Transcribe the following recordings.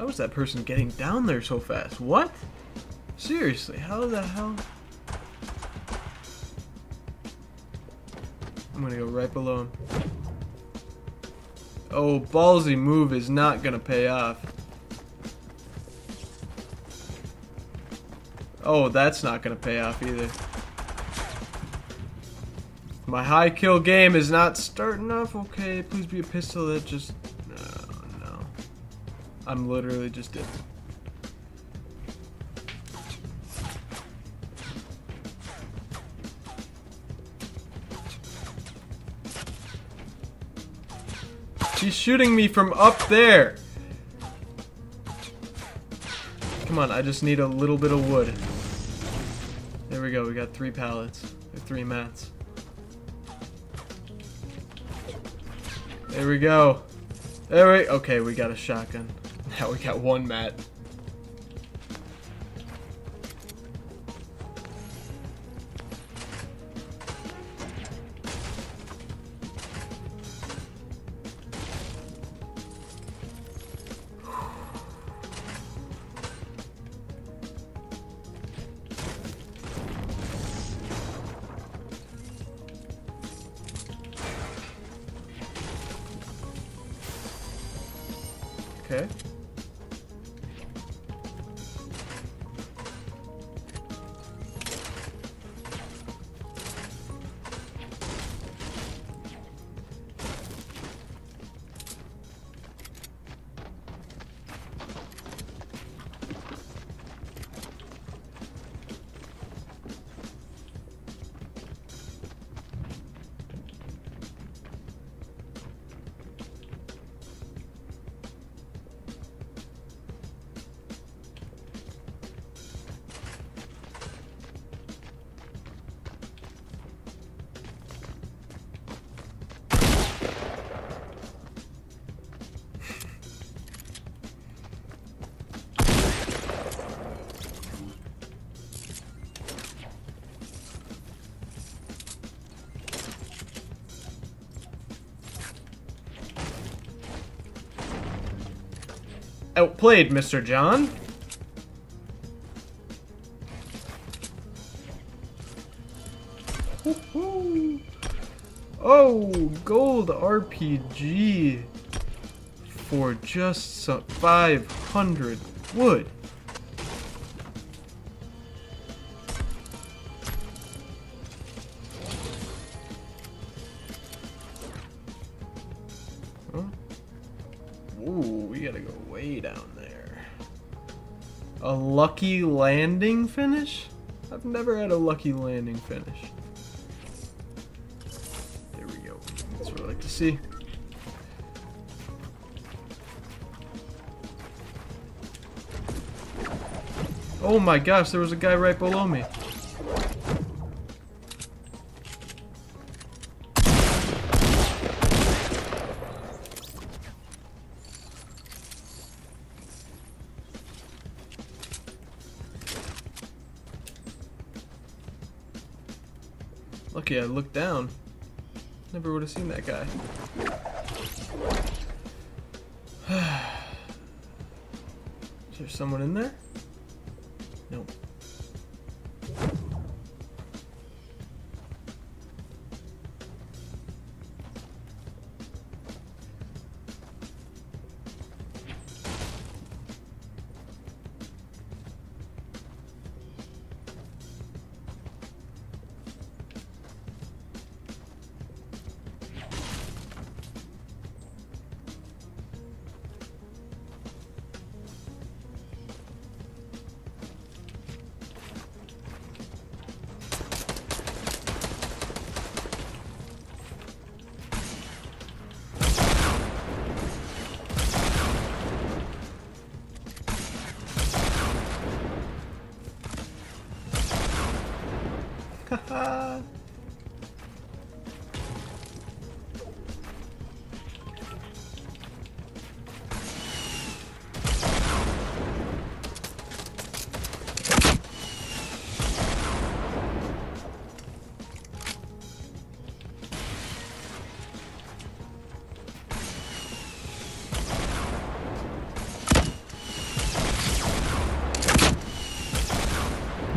How is that person getting down there so fast? What? Seriously, how the hell? I'm gonna go right below him. Oh, ballsy move is not gonna pay off. Oh, that's not gonna pay off either. My high kill game is not starting off okay. Please be a pistol that just... I'm literally just dead. She's shooting me from up there. Come on, I just need a little bit of wood. There we go, we got three pallets. Or three mats. There we go. There we okay, we got a shotgun. Now we got one mat. Okay. Outplayed, Mr. John. Oh, gold RPG for just some 500 wood. Huh? Ooh, we gotta go way down there. A lucky landing finish? I've never had a lucky landing finish. There we go. That's what I like to see. Oh my gosh, there was a guy right below me. I looked down. Never would have seen that guy. Is there someone in there? Nope.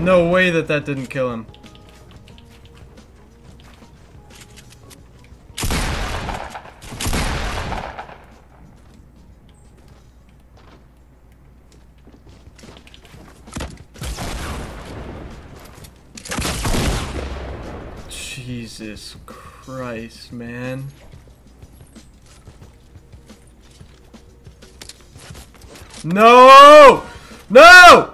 No way that that didn't kill him. Jesus Christ, man. No! No!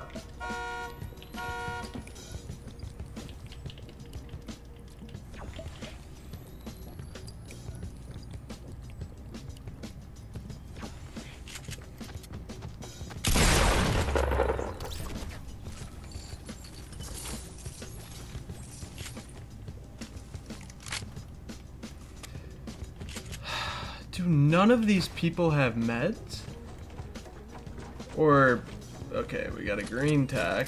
Do none of these people have meds? Or, okay, we got a green tac.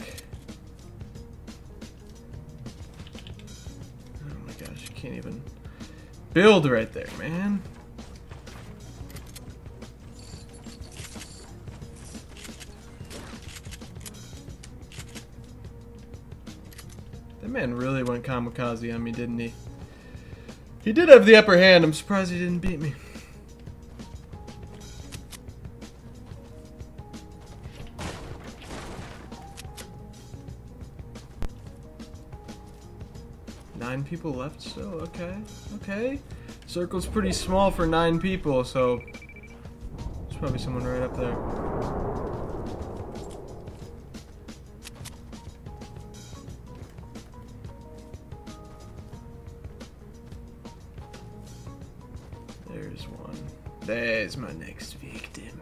Oh my gosh, you can't even build right there, man. That man really went kamikaze on me, didn't he? He did have the upper hand. I'm surprised he didn't beat me. Nine people left still? Okay. Okay. Circle's pretty small for nine people, so... There's probably someone right up there. There's one. There's my next victim.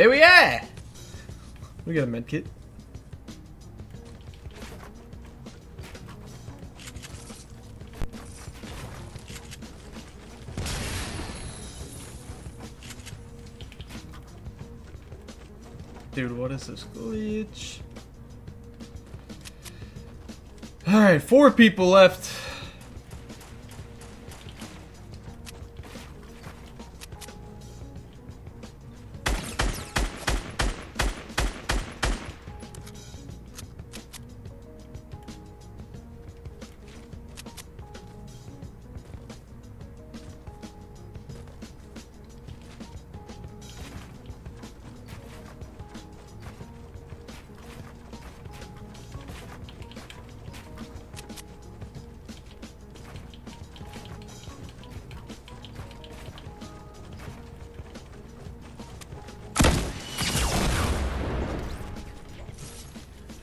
There we are! We got a med kit. Dude, what is this glitch? Alright, four people left.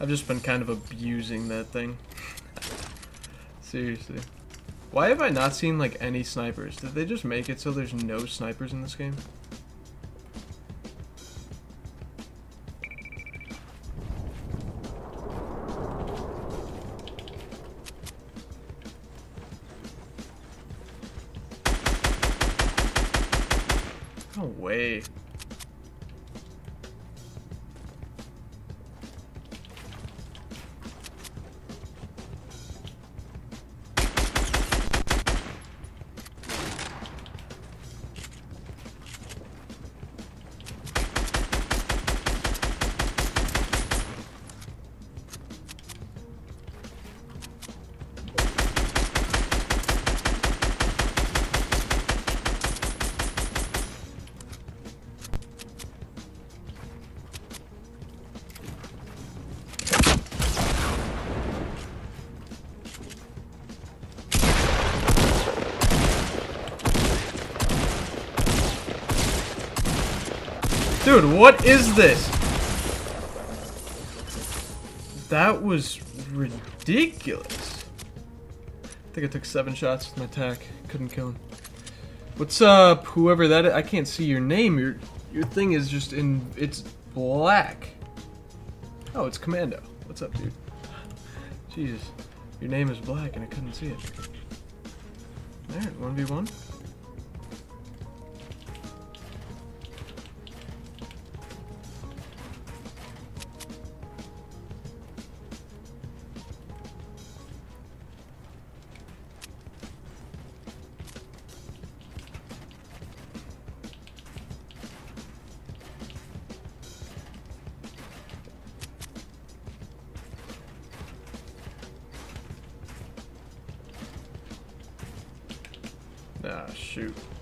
I've just been kind of abusing that thing. Seriously. Why have I not seen like any snipers? Did they just make it so there's no snipers in this game? Dude, what is this? That was ridiculous. I think I took seven shots with my tac. Couldn't kill him. What's up, whoever that is? I can't see your name. Your your thing is just in. It's black. Oh, it's Commando. What's up, dude? Jesus. Your name is black and I couldn't see it. Alright, 1v1. Shoot.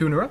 Two in a row?